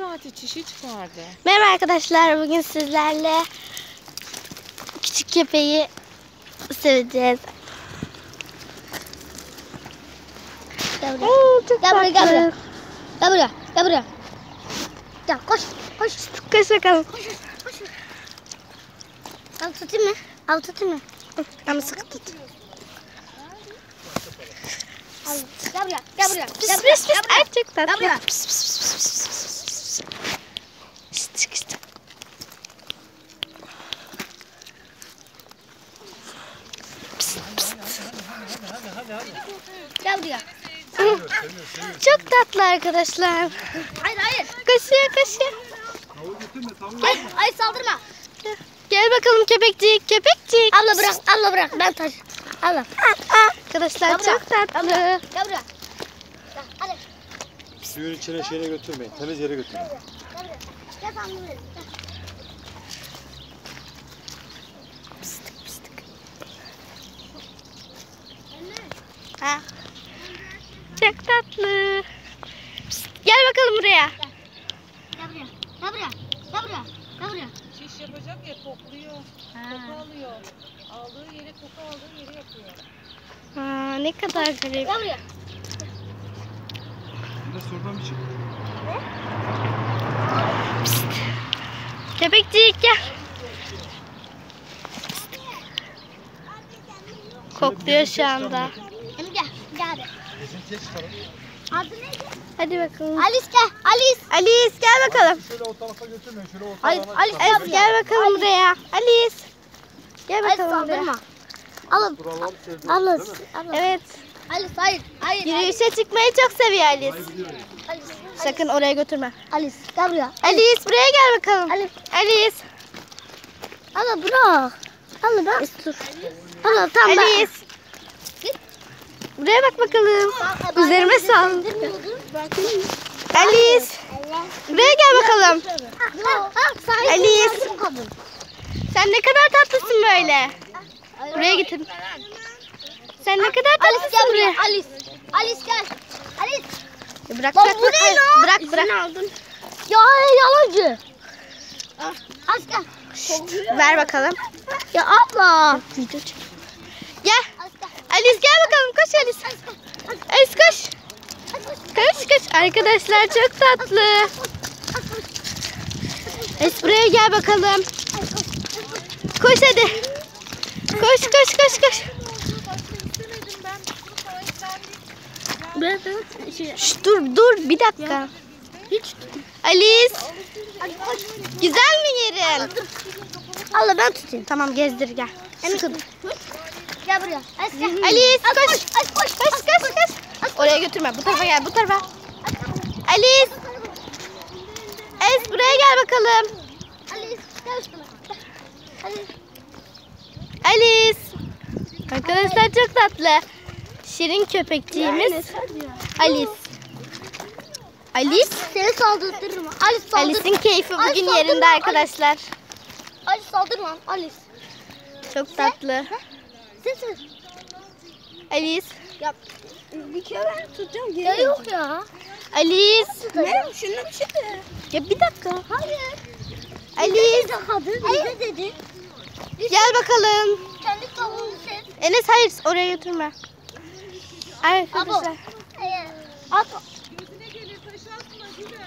saati çişi çıkardı. Merhaba arkadaşlar. Bugün sizlerle küçük köpeği seveceğiz. Gel buraya. Oo, çok Gel buraya, gel buraya. Gel buraya. Gel buraya. Gel koş. Koş. Koş bakalım. Koş. Koş. Al tutayım mı? Al tutayım mı? Ama sıkı tut. Al. Gel buraya. Gel buraya. Pis pis pis. Gel buraya. Ay çok tatlı. Gel buraya. Pis pis pis pis pis pis pis pis. Şşt, çık işte. Buraya. Çok tatlı arkadaşlar. Hayır hayır. Koşuyor koşuyor. Gel. Ay saldırma. Gel bakalım köpekcik köpekcik. Abla bırak. Abla bırak. Ben taş. Abla. Arkadaşlar Gel çok tatlı. Gel buraya. Hadi. Suyun içine şeyine götürmeyin. Temiz yere götürün. Gel buraya. Gel verin. Gel. Ha. Çok tatlı. Psst, Gel bakalım buraya. Gel buraya. Gel buraya. Gel buraya. Gel buraya. Şiş yapacak ya kokluyor. Koku alıyor. Aldığı yere koku aldığı yeri yapıyor. Aa, ne kadar garip. Gel buraya. Bir de sorudan bir çık. Köpekcik gel. Kokluyor şu anda. Gel. Gel. Adı neydi? Hadi bakalım. Alice gel. Alice. Alice gel bakalım. Şöyle o tarafa götürmeyin. Şöyle o Hayır, tarafa Alice. Alice gel bakalım buraya. Alice. Gel Alice bakalım buraya. Alın. Alice. Değil mi? Alice. Evet. Alice hayır. Hayır. Yürüyüşe çıkmayı çok seviyor Alice. Hayır. Alice. Sakın oraya götürme. Alice. Gel buraya. Alice buraya gel bakalım. Alice. Alice. Allah bırak. Allah bırak. Dur. Allah tamam ben- Alice. Buraya bak bakalım. Üzerime sal. Alice. Buraya gel bakalım. Alice. Sen ne kadar tatlısın böyle. Buraya getir. Sen ne kadar Alice tatlısın gel buraya. Alice. Alice gel. Alice. Bırak Lan bırak bırak. lan? Bırak bırak. aldın. Ya yalancı. Alice gel. Ver bakalım. Ya abla. Gel. Alice gel. Alice gel bakalım. Koş Alice. Alice koş. Koş koş. Arkadaşlar çok tatlı. Alice buraya gel bakalım. Koş hadi. Koş koş koş koş. Şş, dur dur bir dakika. Hiç. Alice güzel mi yerin? Allah ben tutayım. Tamam gezdir gel. Sıkın. Gel buraya. Alice gel. Alice Alice koş. koş. Koş koş. Koş koş koş. Oraya götürme. Bu tarafa gel bu tarafa. Alice. Alice buraya gel bakalım. Alice gel üstüme. Alice. Alice. Arkadaşlar çok tatlı. Şirin köpekçiğimiz Alice. Alice. Seni saldırtırım. Alice saldır. Alice'in keyfi Alice bugün saldırma, yerinde Alice. arkadaşlar. Alice saldırma. Alice. Çok tatlı. Sen. Alice. Ya bir kere ben tutacağım. Ya yok ya. Alice. Ne? Şunu bir şey de. Ya bir dakika. Hayır. Alice. Kadın bize dedi. Gel bakalım. Kendi tavuğunu sev. Enes hayır oraya götürme. Arkadaşlar. At. Gözüne gelir taş atma gülüm.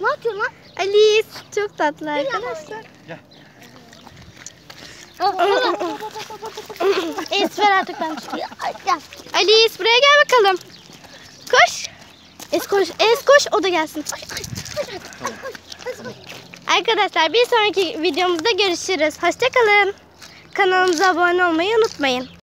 Ne yapıyorsun lan? Alice çok tatlı arkadaşlar. Es ver artık ben tutayım. Gel. Alice buraya gel bakalım. Koş. Es koş. Es koş o da gelsin. Arkadaşlar bir sonraki videomuzda görüşürüz. Hoşçakalın. Kanalımıza abone olmayı unutmayın.